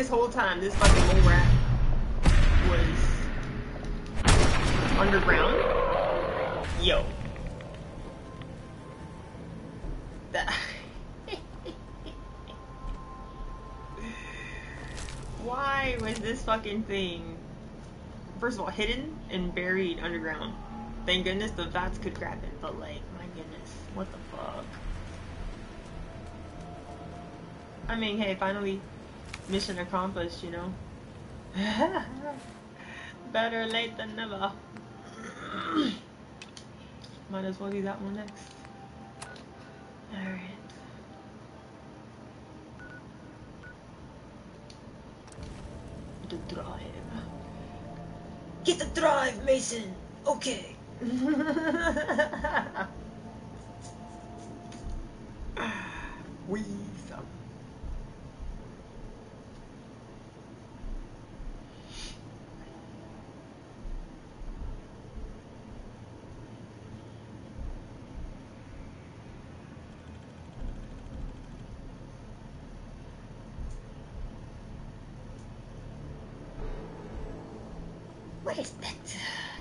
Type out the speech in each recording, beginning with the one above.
this whole time, this fucking mole rat was underground. Yo. That. Why was this fucking thing, first of all, hidden and buried underground? Thank goodness the VATS could grab it, but like, my goodness, what the fuck? I mean, hey, finally mission accomplished, you know? Better late than never. Might as well do that one next. Alright. The drive. Get the drive, Mason! Okay. we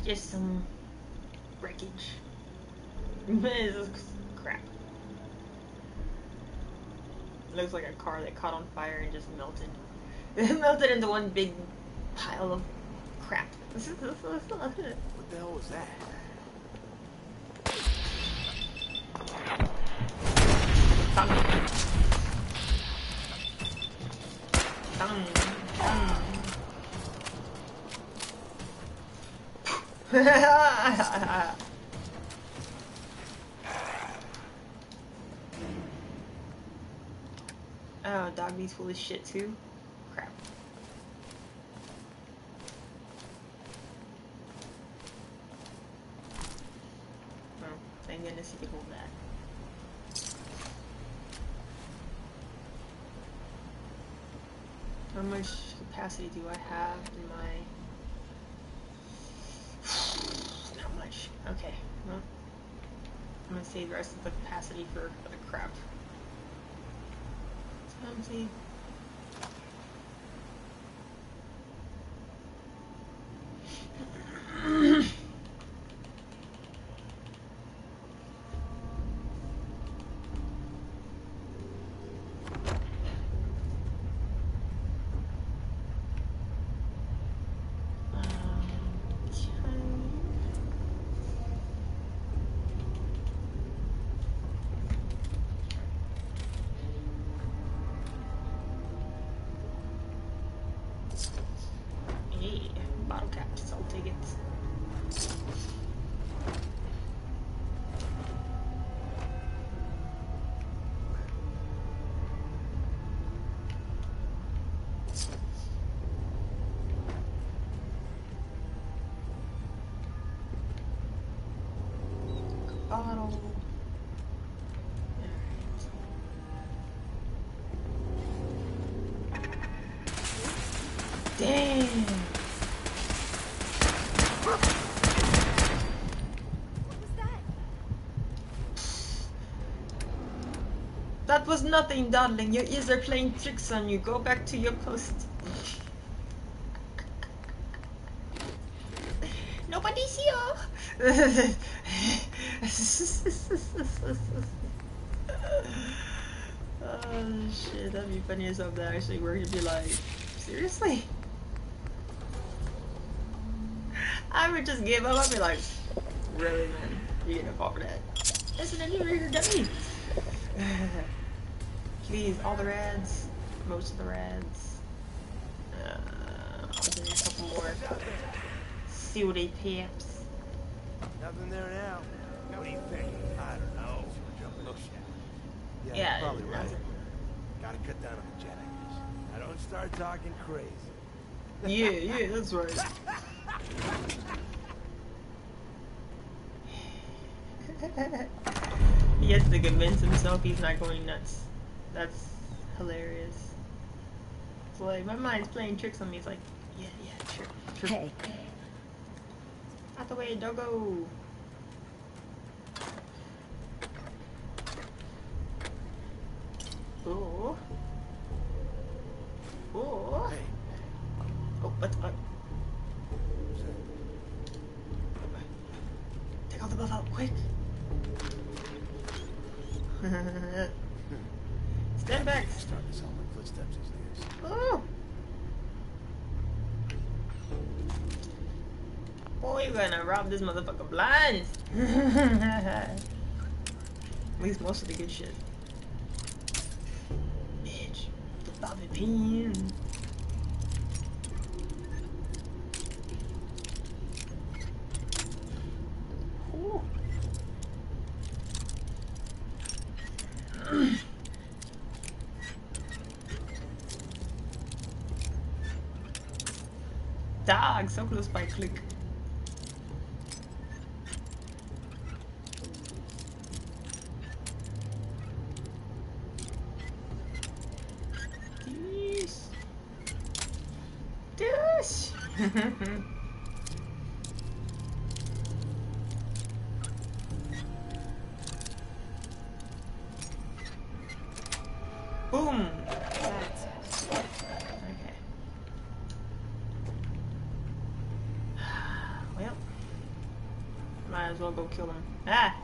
just some wreckage. crap. looks like a car that caught on fire and just melted. It melted into one big pile of crap. what the hell was that? Full of shit too? Crap. Oh, thank goodness you could hold that. How much capacity do I have in my Not much. Okay, well, I'm gonna save the rest of the capacity for the crap. Something. Was nothing, darling. Your ears are playing tricks on you. Go back to your post. Nobody's here. oh shit, that'd be funny as if that actually worked. You'd be like, seriously? I would just give up. I'd be like, really, man? You get a fall for that? I need your dummy. Please, all the reds. most of the reds. Uh, I'll give you a couple more. See what they paps. Nothing there now. What do you think? I don't know. Looks yeah, Yeah, you're probably right. nothing. Gotta cut down on the jet, I. I don't start talking crazy. Yeah, yeah, that's right. he has to convince himself he's not going nuts. That's hilarious. It's like my mind's playing tricks on me. It's like, yeah, yeah, sure, sure. Hey, Out the way, doggo. Oh. Oh. Hey, Oh, what? what? Uh. Take all the buff out, quick! Stand back! Starting to sound like footsteps these days. Oh! Boy, you're gonna rob this motherfucker blind! At least most of the good shit. Bitch. The bobby pin. Ooh. Dog, so close by click. Yes. Yes. Boom. Okay. Well, might as ah.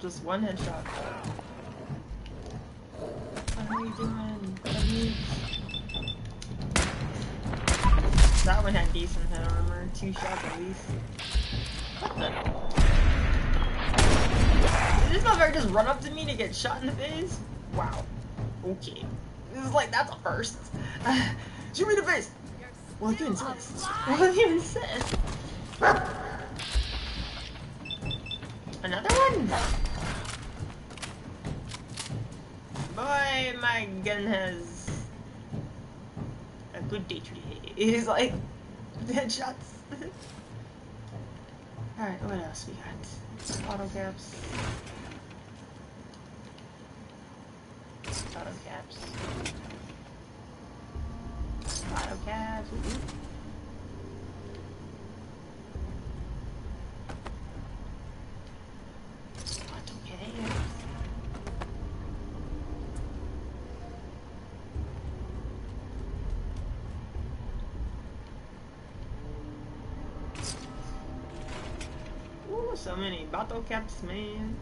Just one headshot. What are you doing? That one had decent head armor. Two shots at least. What the? Did this motherfucker just run up to me to get shot in the face? Wow. Okay. This is like, that's a first. Shoot me in the face! Well, it even says. Well, it even says. Another one? Boy, my gun has a good day today. He's like, headshots. Alright, what else we got? Auto caps. Auto caps. Auto caps. Ooh. Many bottle caps, man.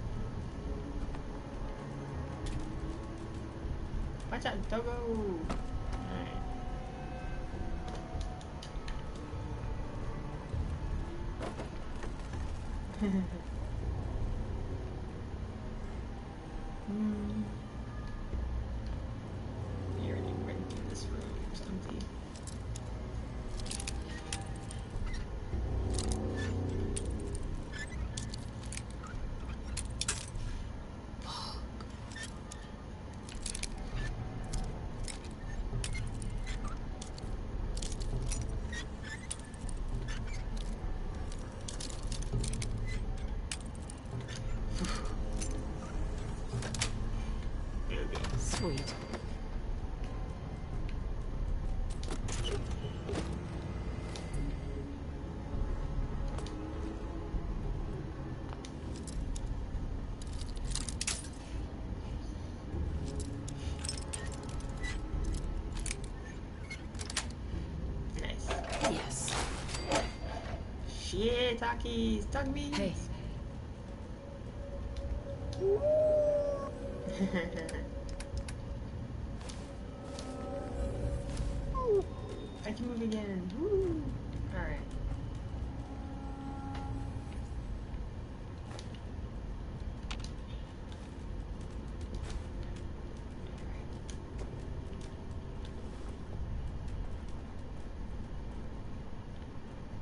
Watch out, Togo! Takis, tug me. Hey. I can move again. Woo. Alright.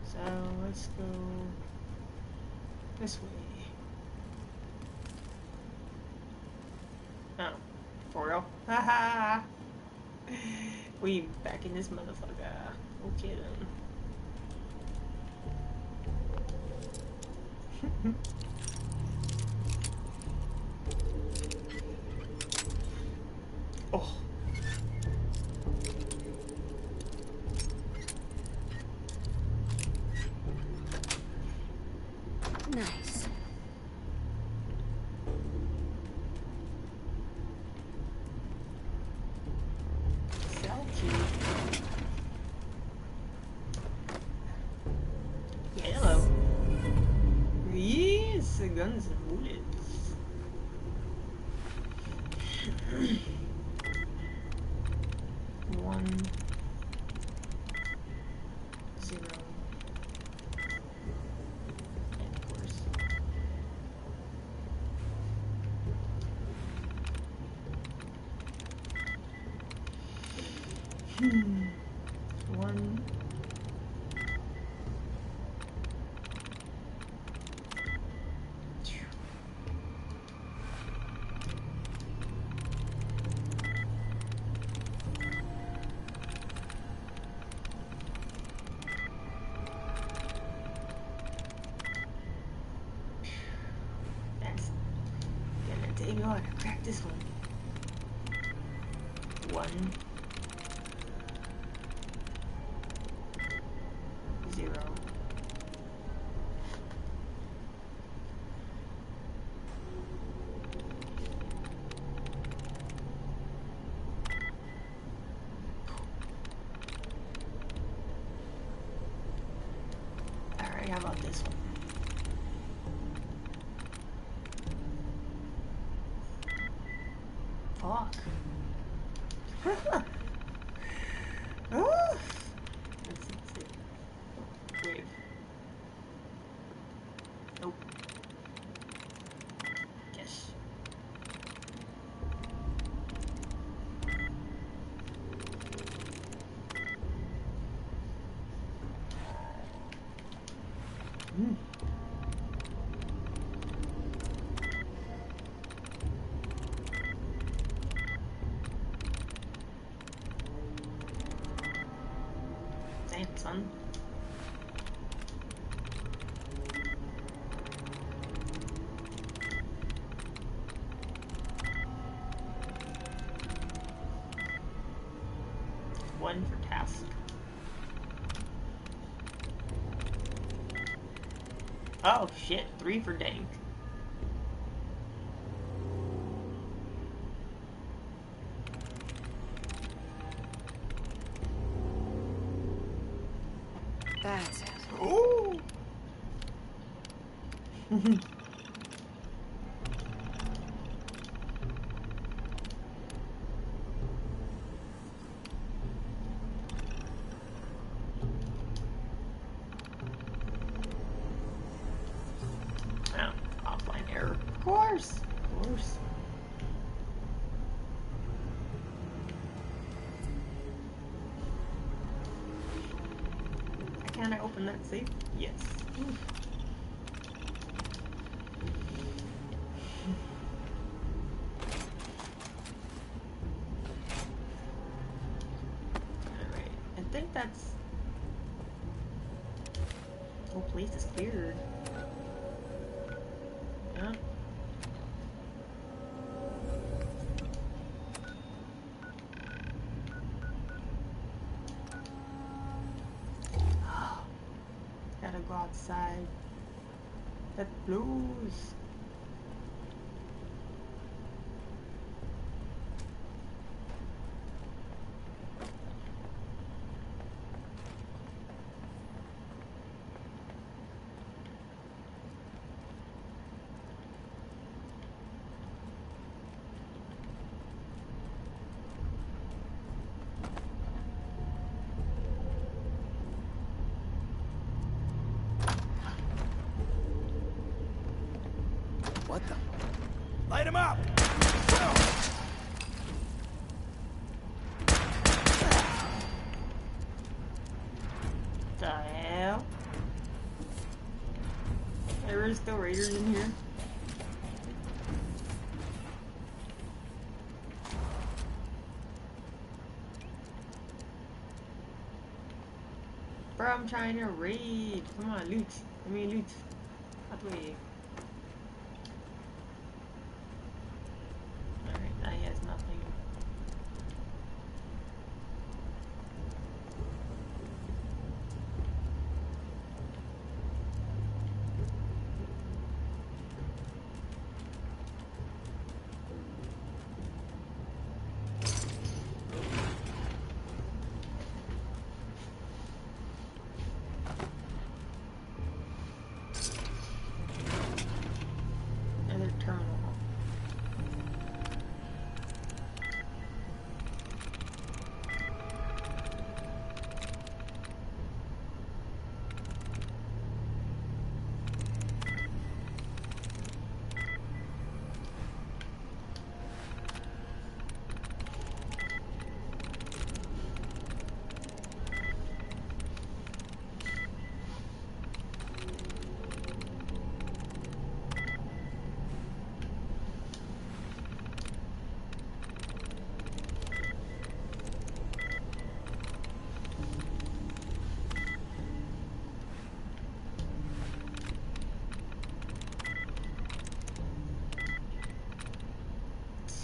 So let's go this way. Oh, for real? Haha! we back in this motherfucker. Okay then. about this one? Fuck. Ah. Let's see, let's see. Wave. Nope. Yes. Mm. Damn, son. One for task. Oh shit, three for dank. Outside. That blows. Light him up! The hell? There are still raiders in here. Bro, I'm trying to raid. Come on, loot. Let me loot. That way. Alright, that has nothing. Another terminal.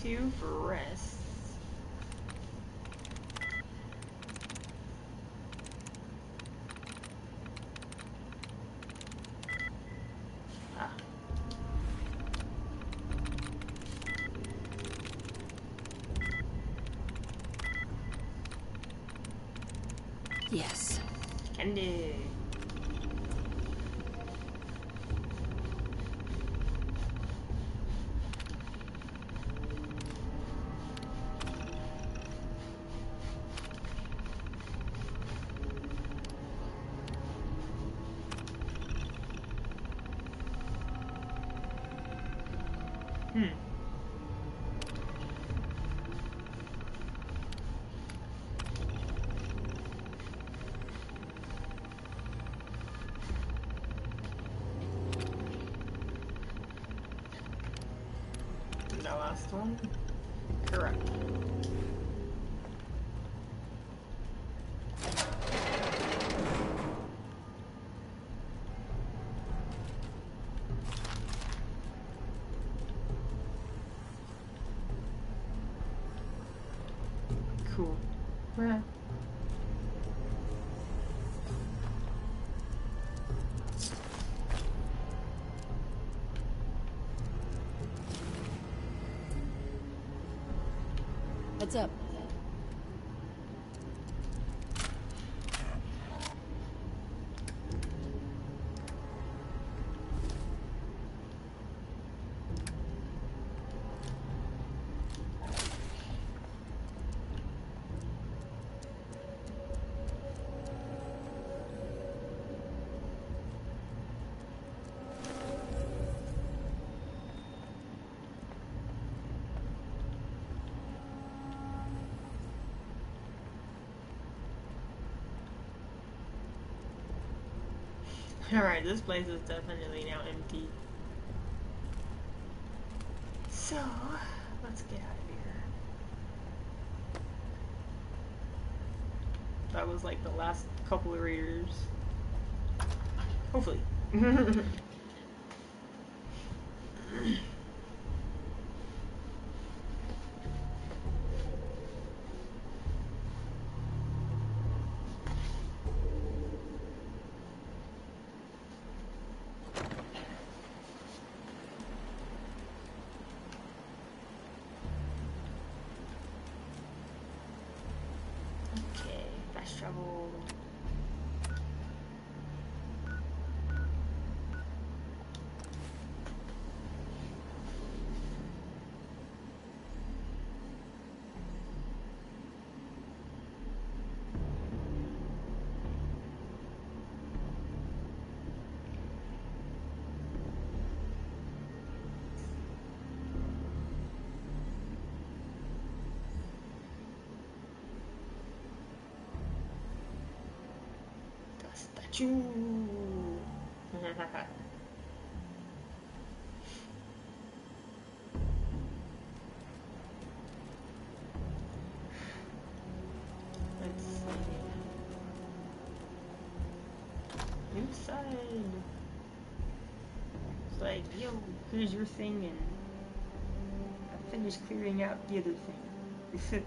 Two for rest. Ah. Yes. Hmm. The last one? Correct. Heads up. Alright, this place is definitely now empty. So, let's get out of here. That was like the last couple of raiders. Hopefully. Inside. It's like, yo, here's your thing, and I finished clearing out the other thing.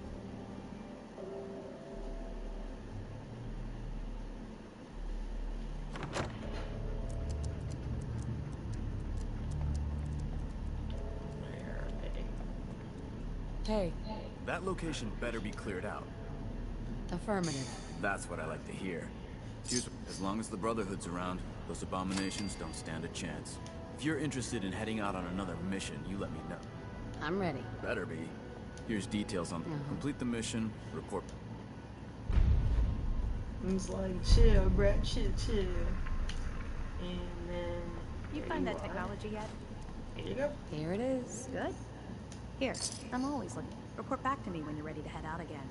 Where are they? Hey, That location better be cleared out. affirmative. That's what I like to hear. As long as the Brotherhood's around, those abominations don't stand a chance. If you're interested in heading out on another mission, you let me know. I'm ready. Better be. Here's details on Mhm. complete the mission, report. It's like, chill, bruh, chill, chill. And then. You there find that are. technology yet? Here you go. Here it is. Good. Here, I'm always looking. Report back to me when you're ready to head out again.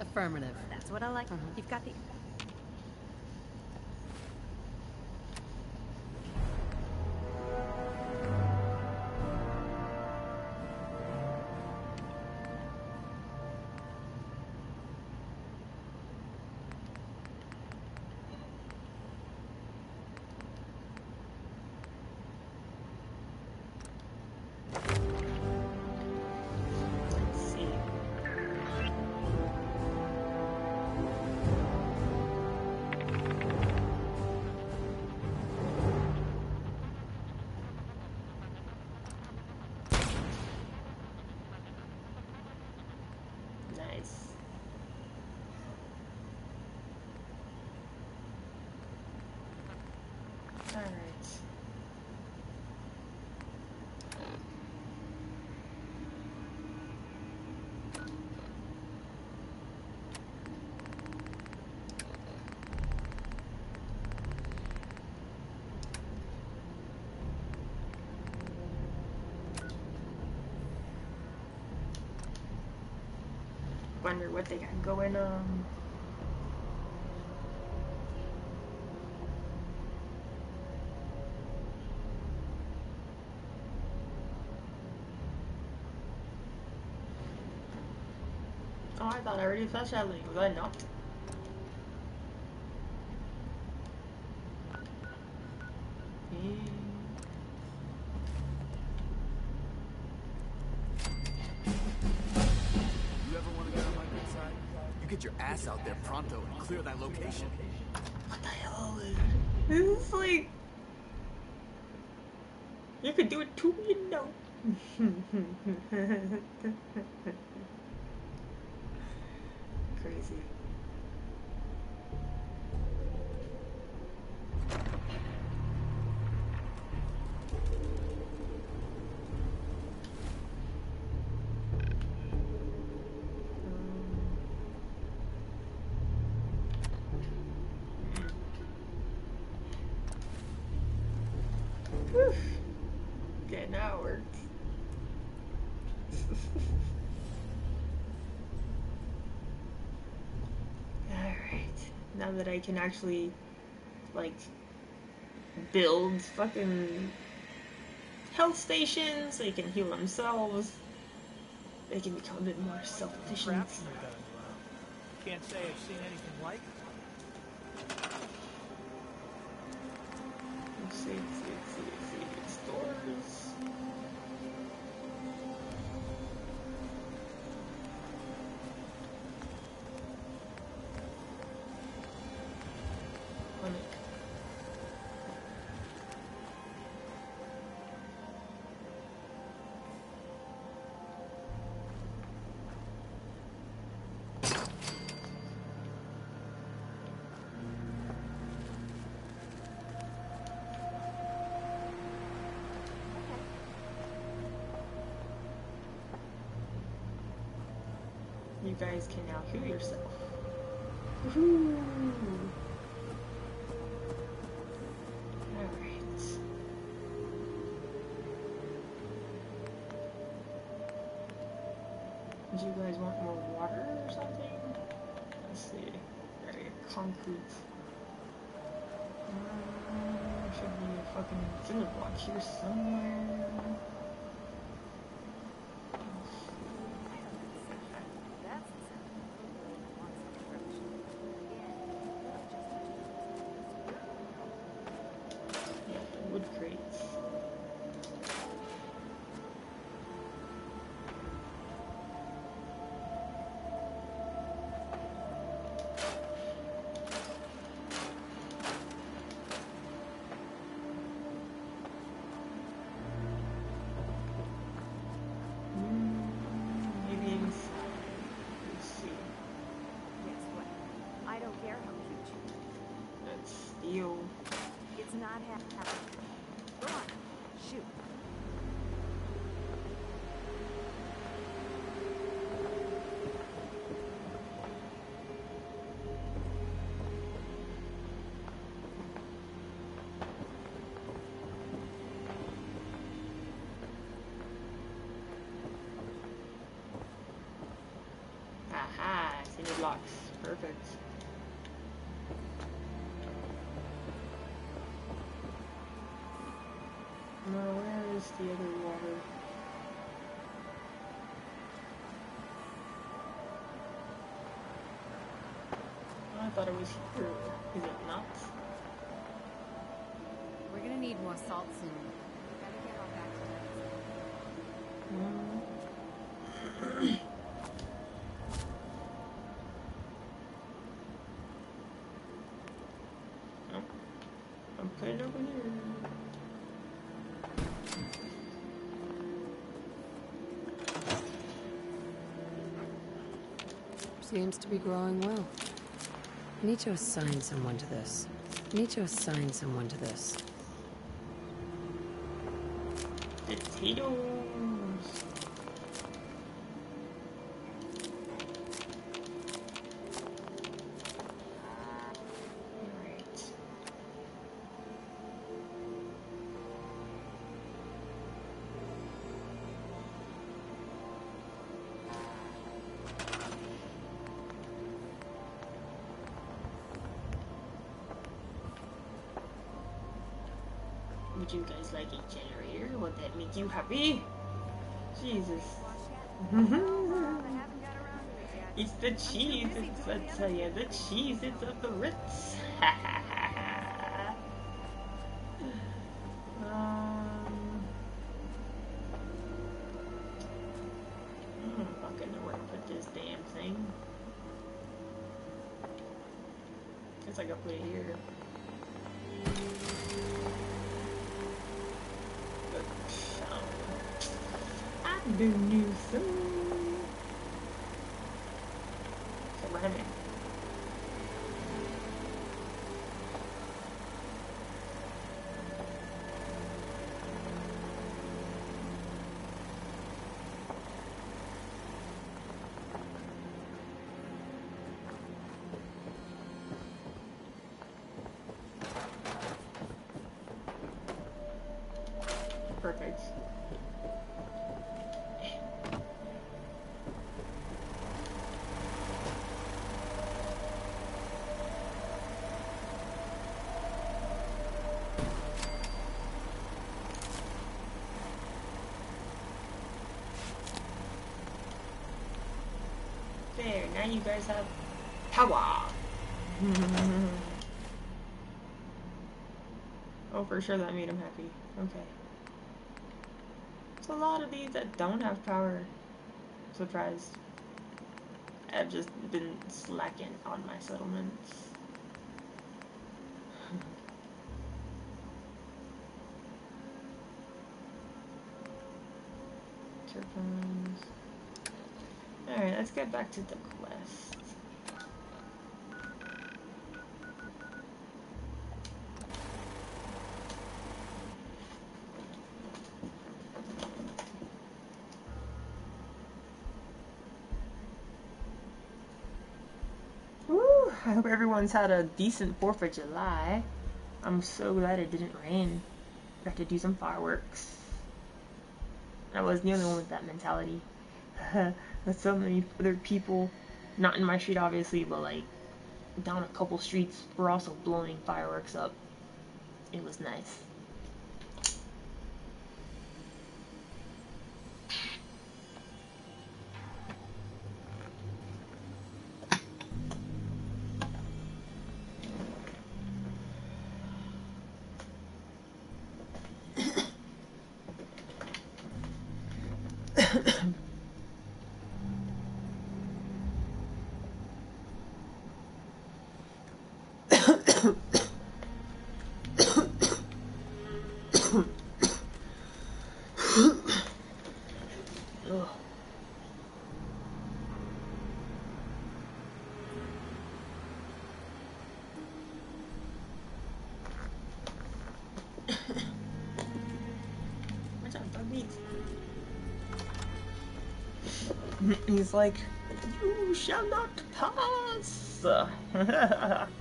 Affirmative. That's what I like. Mhm. You've got the. Wonder what they got going on. Oh, I thought I already flushed that link. Was I not? Out there pronto and clear that location. What the hell is this? is like you could do it too, you know. Crazy. Whew. Okay, now it works. Alright. Now that I can actually, like, build fucking health stations, they can heal themselves. They can become a bit more self-efficient. Crap from the guns around. Can't say I've seen anything like. Let's see, let's see, let's see, let's see. Stores. You guys can now heal yourself. Alright. Do you guys want more water or something? Let's see. Alright, concrete. Uh, should be a fucking cinder block here somewhere. Blocks. Perfect. Where is the other water? Oh, I thought it was here. Is it not? We're gonna need more salt soon. Gotta get on back to that. Mm. Nope. I'm putting it over here. Seems to be growing well. I need to assign someone to this. I need to assign someone to this. Potatoes. Make you happy? Jesus. it's the cheese. It's I tell you, the cheese. It's of the Ritz. now you guys have power. oh, for sure that made him happy. Okay. There's a lot of these that don't have power. Surprised. I've just been slacking on my settlements. Turbines. Alright, let's get back to the quest. Woo! I hope everyone's had a decent 4th of July. I'm so glad it didn't rain. Got to do some fireworks. I was the only one with that mentality. so many other people, not in my street obviously, but like down a couple streets, were also blowing fireworks up. It was nice. He's like, You shall not pass!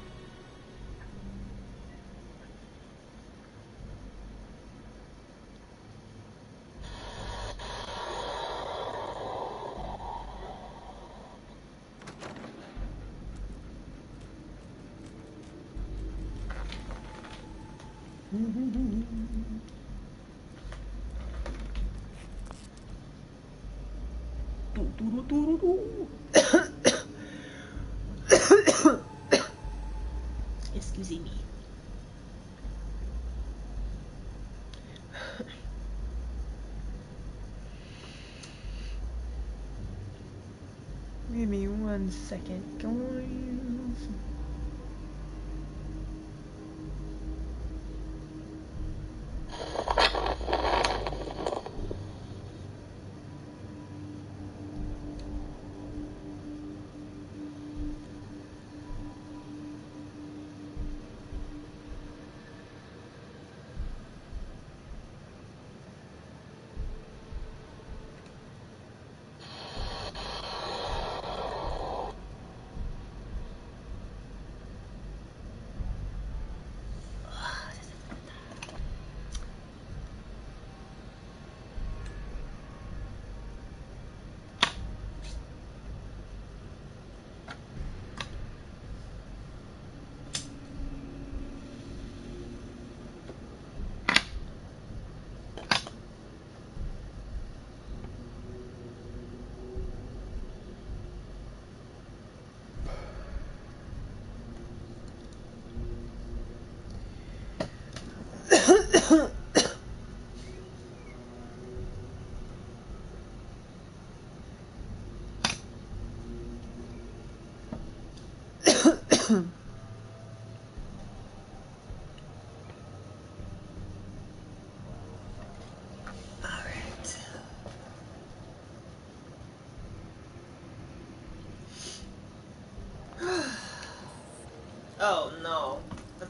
second. Going.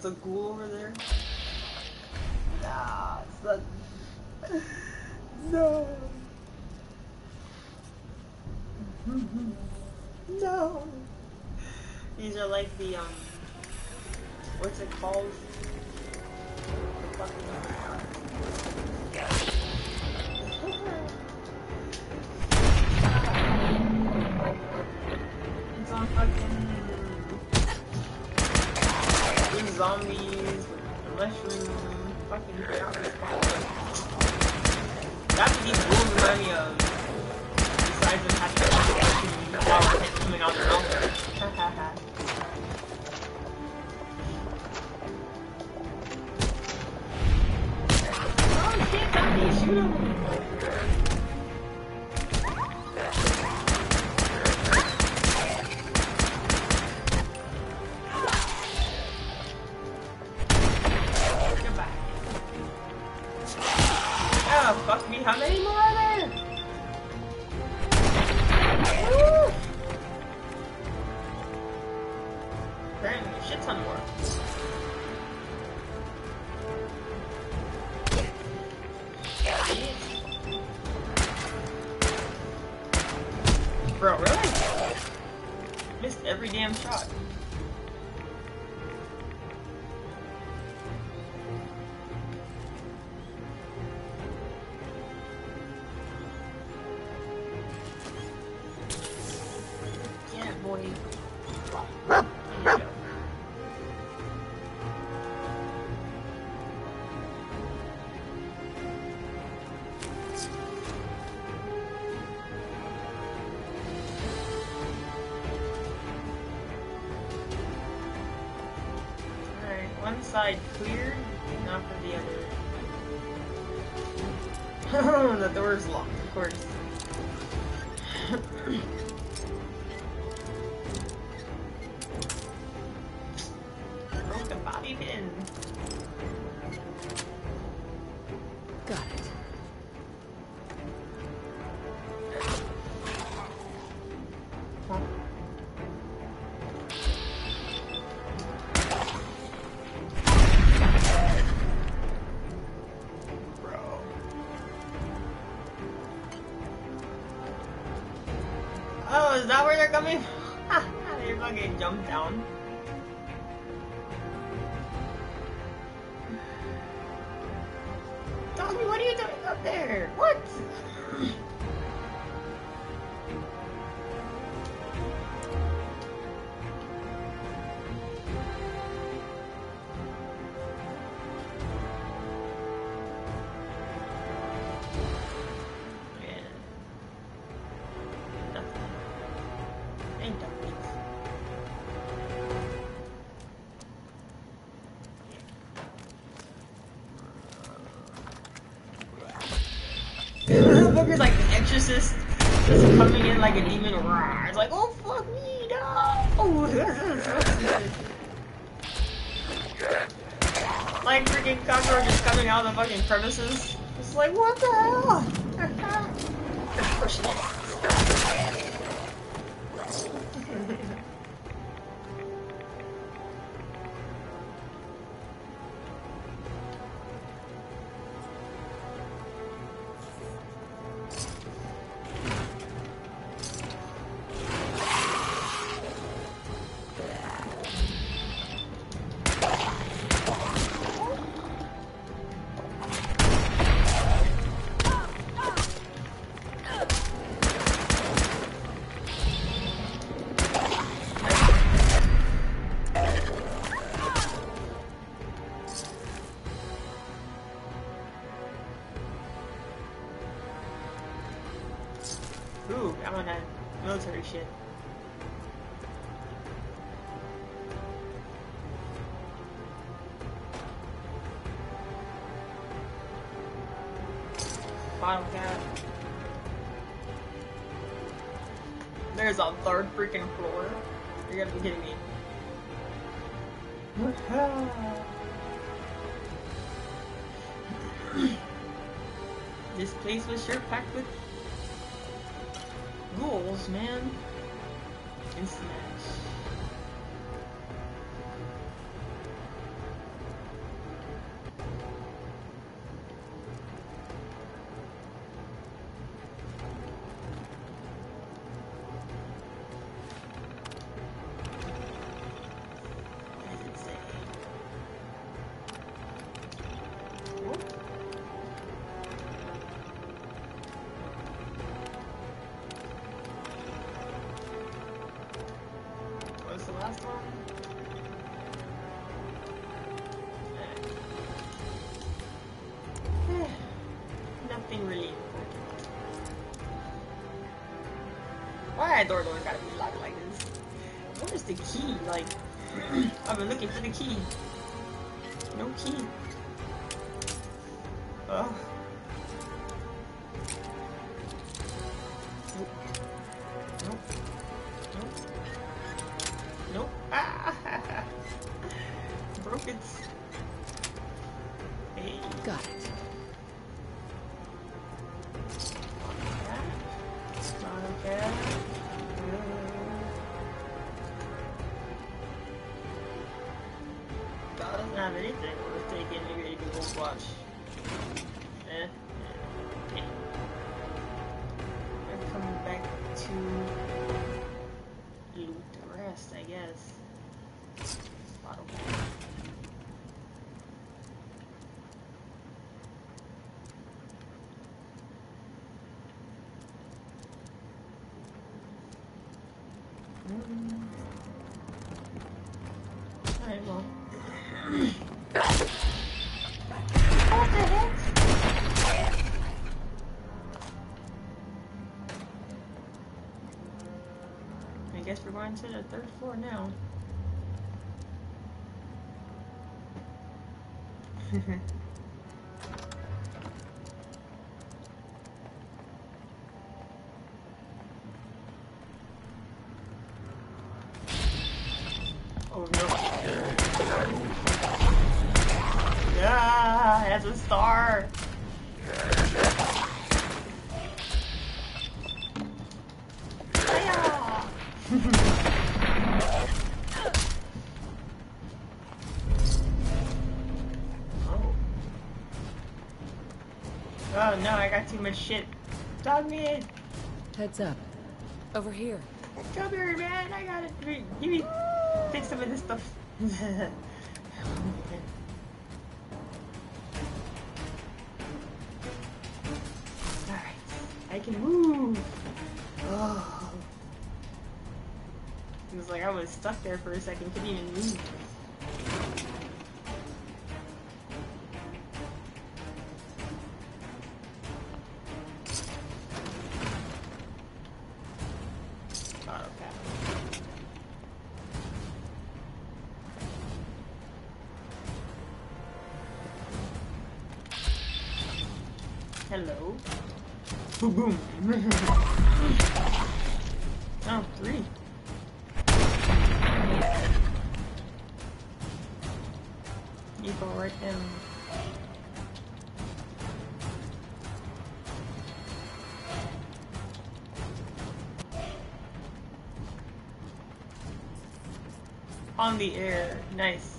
That's a ghoul over there? Nah, it's not... No! no! These are like the, um... What's it called? 是呢。coming home anymore? Is that where they're coming Motherfucker's like the exorcist just coming in like a demon. Rawr. It's like, oh fuck me, no! like freaking cockroaches coming out of the fucking premises. It's like, what the hell? third freaking floor. You're gonna be kidding me. this place was sure packed with Why door doors gotta be locked like this? Where's the key? Like, I've been looking for the key. No key. Ugh. Now. Got too much shit. Dogmeat in. Heads up. Over here. Come here, man. I gotta give me take some of this stuff. Alright. I can move. Oh. It was like I was stuck there for a second, couldn't even move. The air. Nice.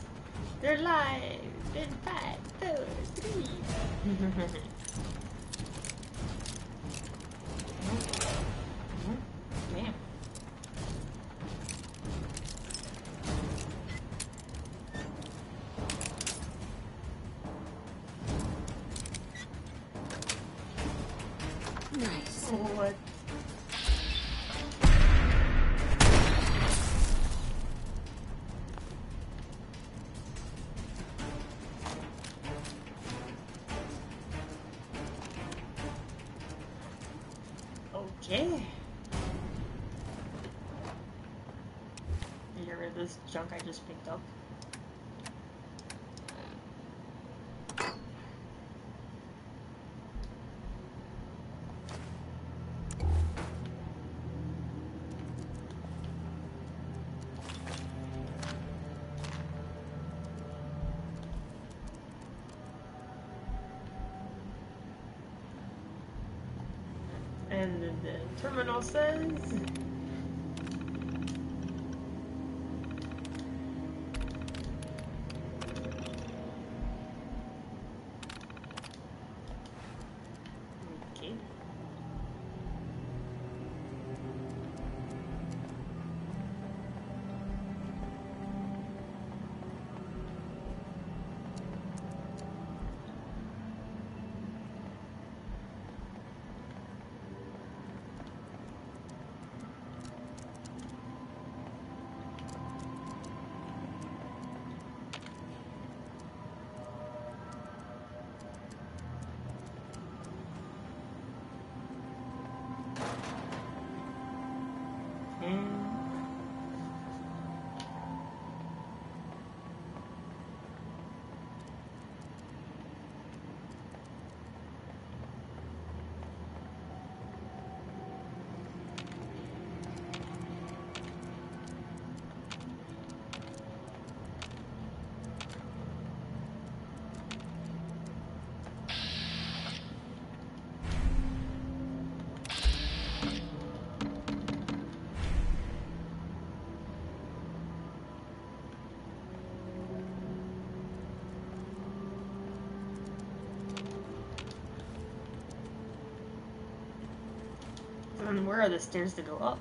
Junk I just picked up. And the, terminal says. Where are the stairs to go up?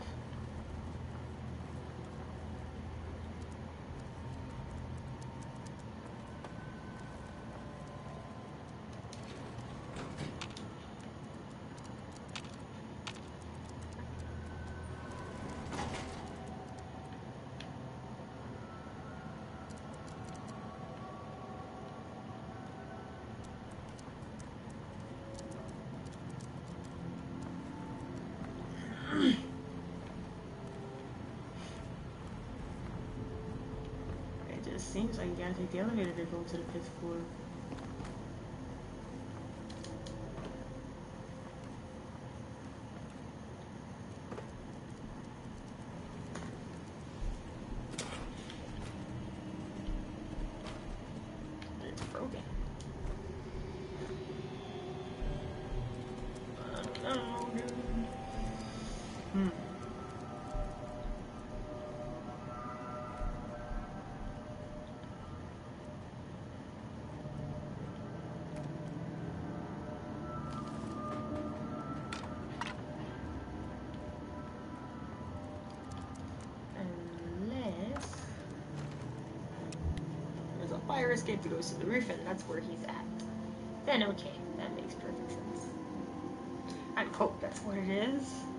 It just seems like you gotta take the elevator to go to the fifth floor. Fire escape that goes to the roof and that's where he's at. Then okay, that makes perfect sense. I hope that's what it is.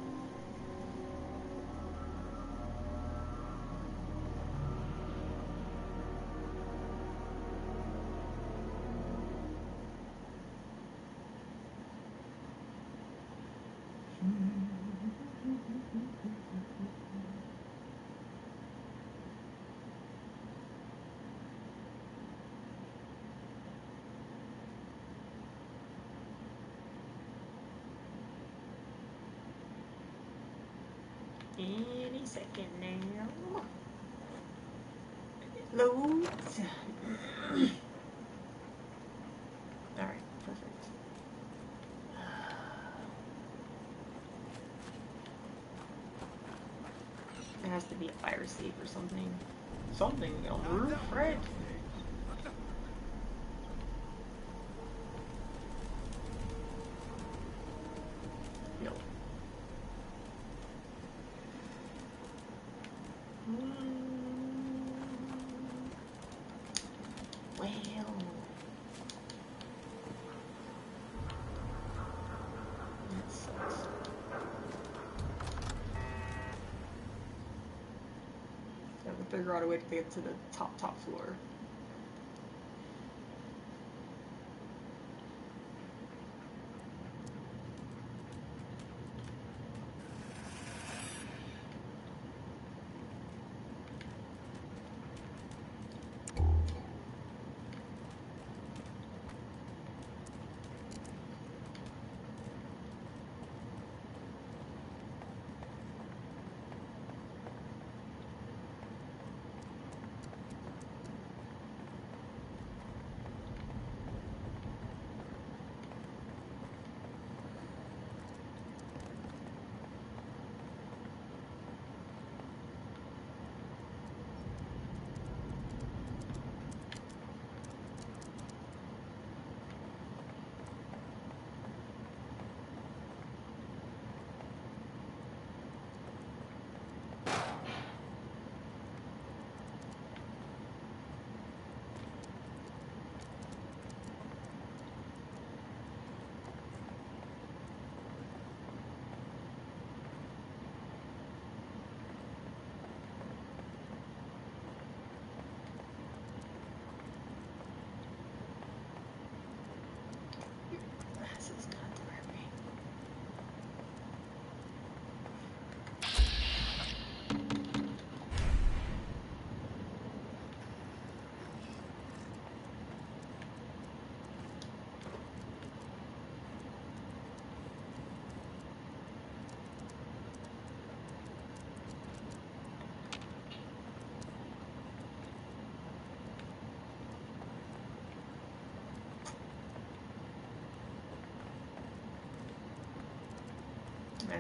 Second now. It loads. Alright, perfect. There has to be a fire escape or something. Something on the roof, right? No. Well. That sucks. Way to get to the top, top floor.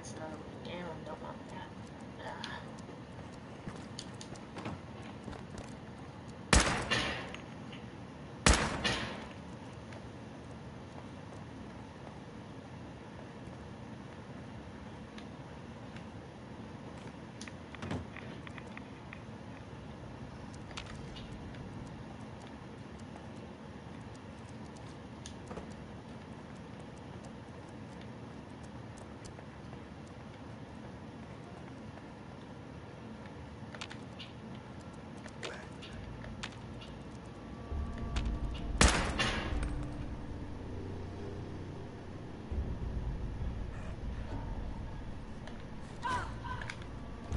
That's not a down. Don't want that. Ugh.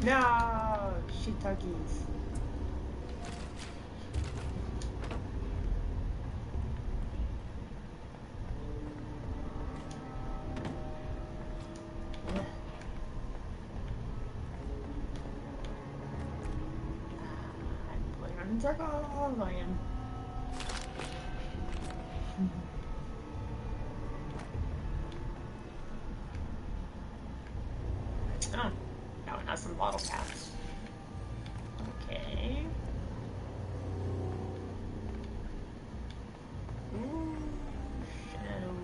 No, shiitakes. Yeah. I'm playing on circles. I am. some bottle caps. Okay. Ooh, shadow.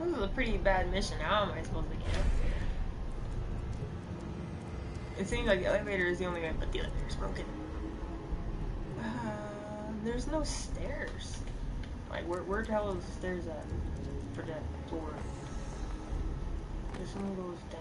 This is a pretty bad mission. How am I supposed to get up there? It seems like the elevator is the only way, but the elevator's broken. Uh, there's no stairs. Like, where, where the hell is the stairs at? For that door. This one goes down.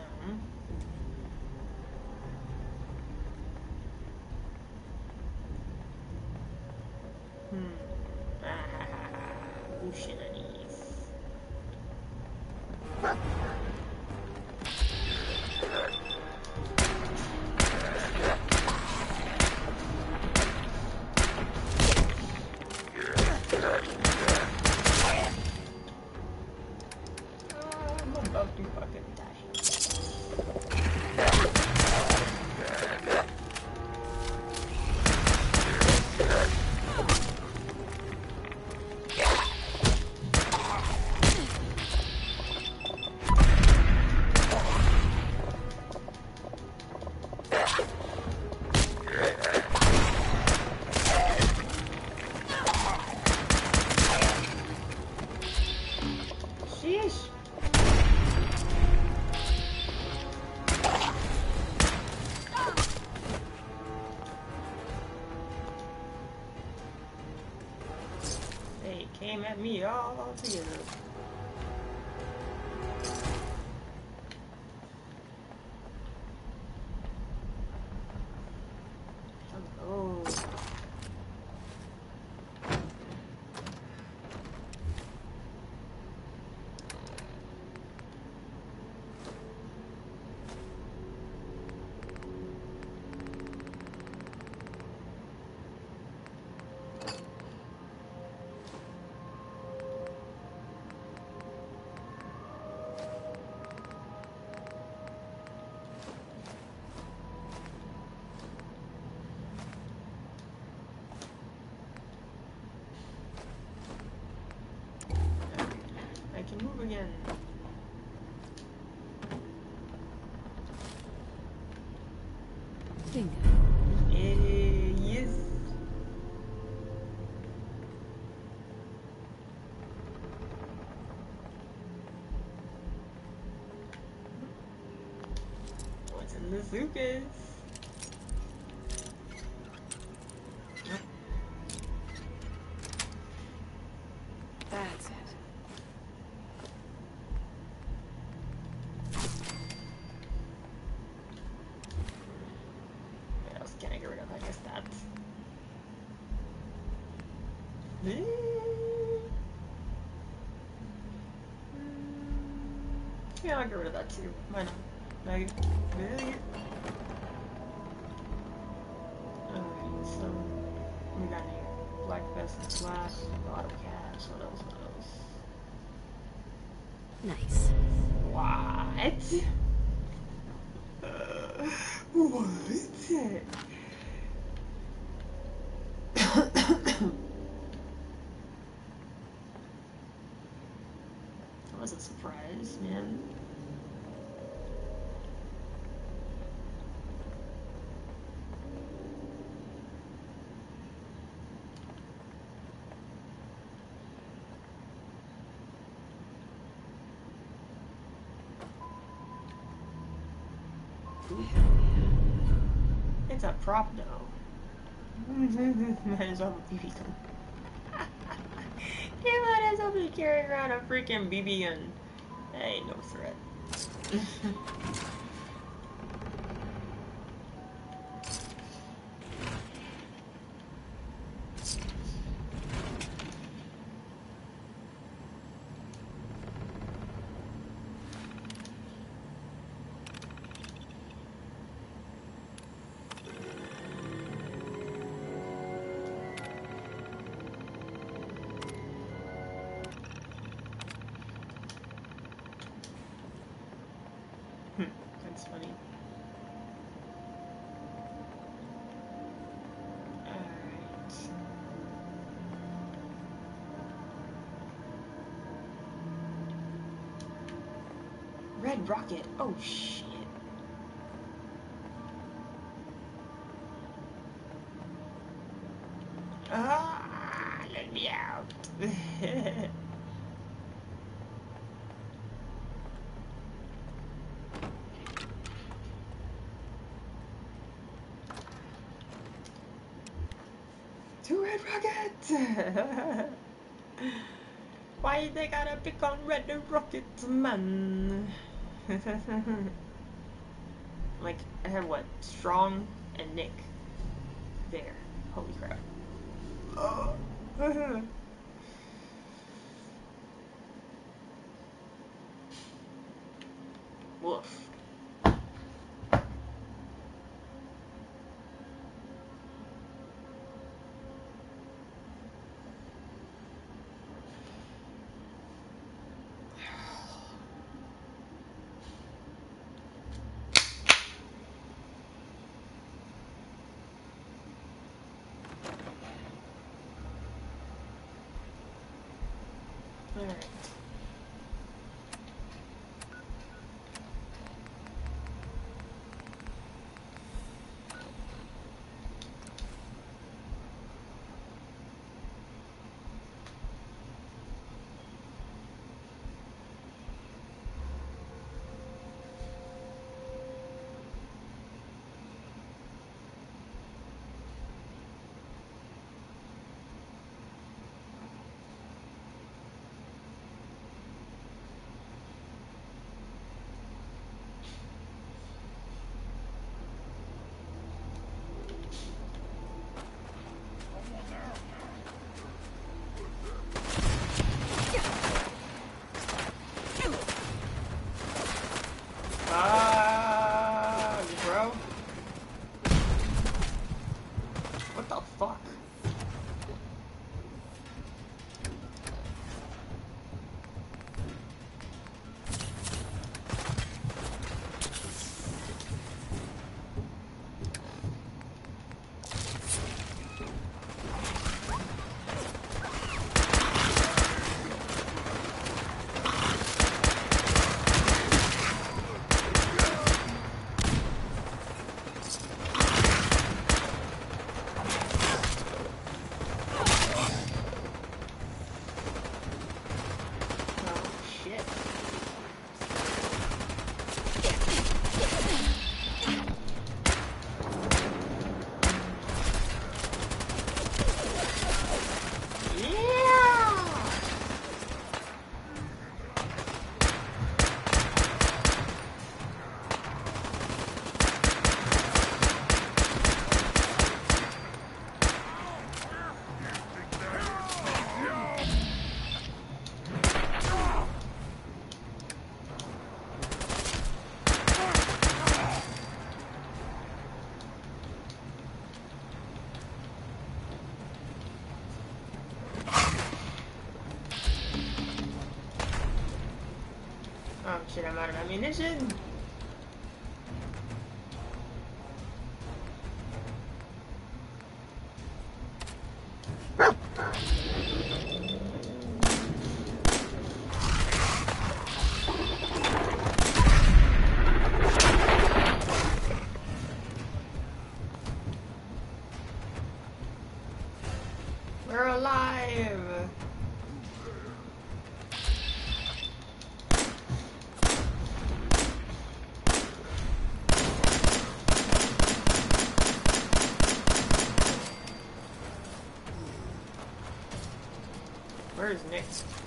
At me all Suitcase? That's it. What else can I get rid of? I guess that. Yeah, I'll get rid of that too. Why not? Black vest and glass, bottle caps, what else, what else? Nice. What? Uh, what? I wasn't surprised, man. It's a prop though. Mm-hmm. might as well have a BB gun. you might as well be carrying around a freaking BB gun. Hey, no threat. Oh shit. Ah, let me out. Two Red Rocket! Why they gotta pick on Red Rocket, man? like, I have what? Strong and Nick. There. Holy crap. Oh. Woof. Shit, I'm out of ammunition. Where's Nick?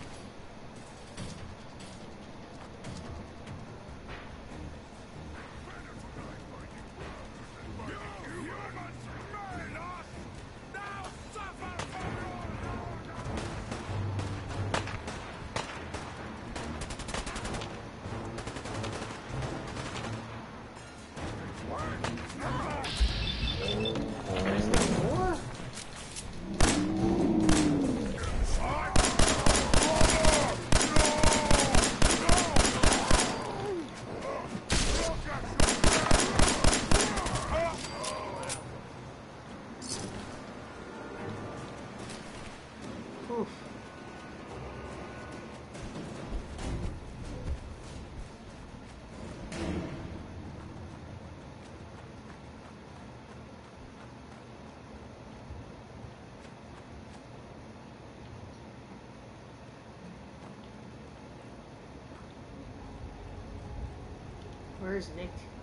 Where's Nick?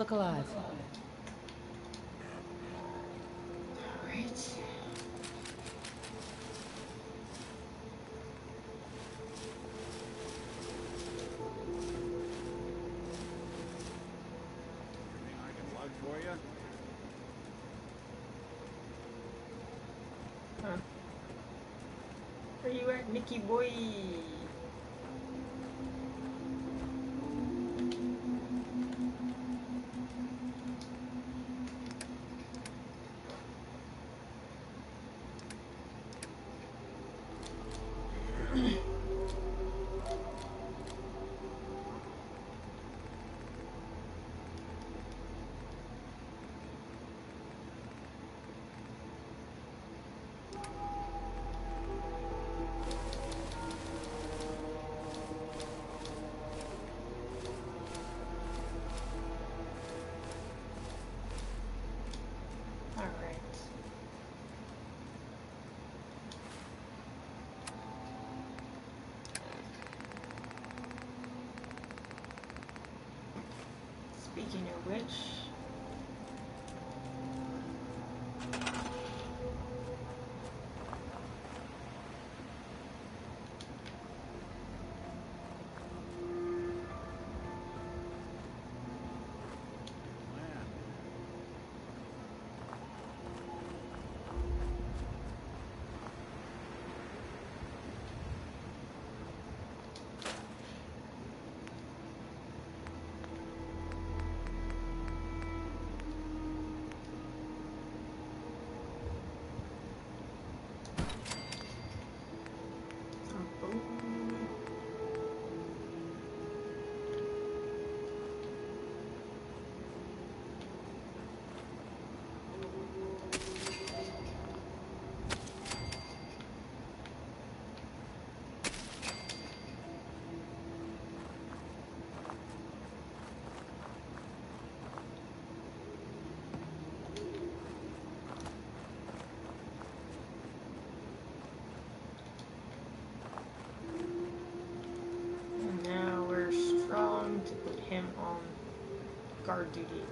Look alive. Huh. Where you at, Nicky boy? Speaking guard duty.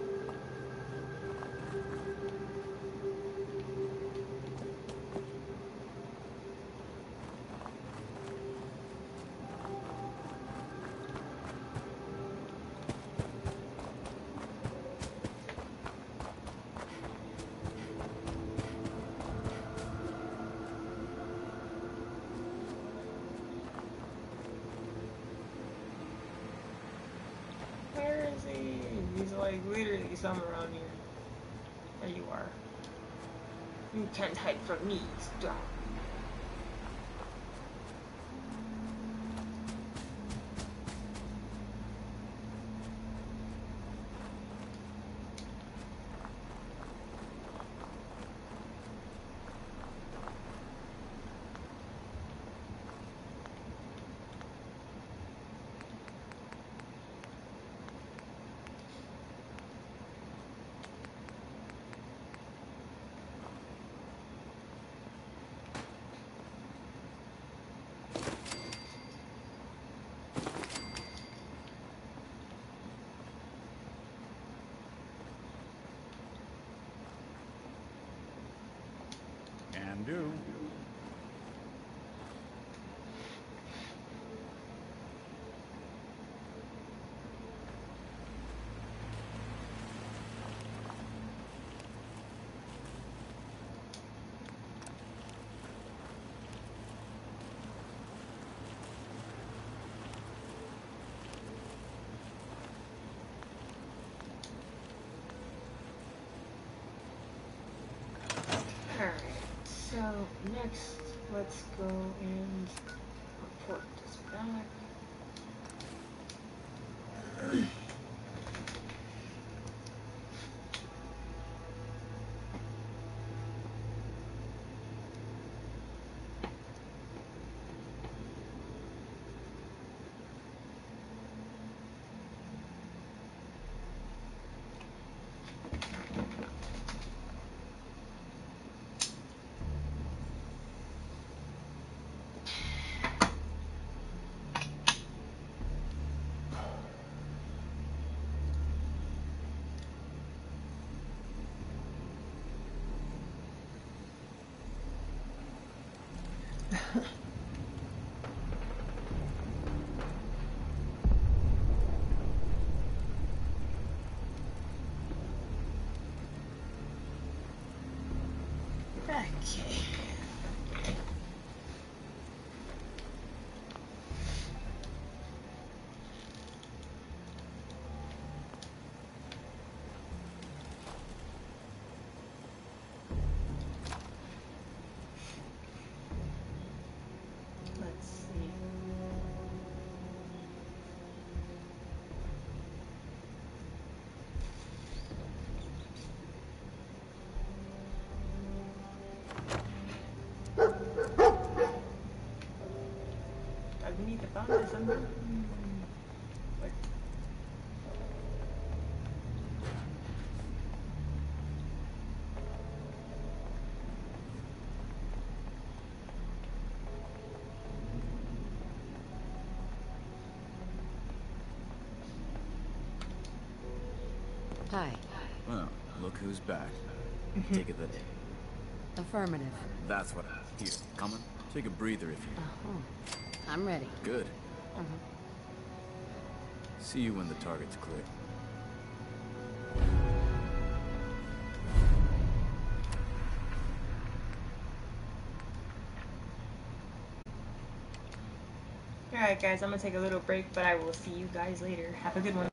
Like literally somewhere around here. There you are. You can't hide from me, stop. Can do. Alright, so next, let's go and report this back. Okay. Uh, we need to find this somewhere. What? Hi. Well, look who's back. Take it that Affirmative. that's what. Here, come on. Take a breather if you. Uh-huh. I'm ready. Good. See you when the target's clear. Alright, guys, I'm gonna take a little break, but I will see you guys later. Have a good one.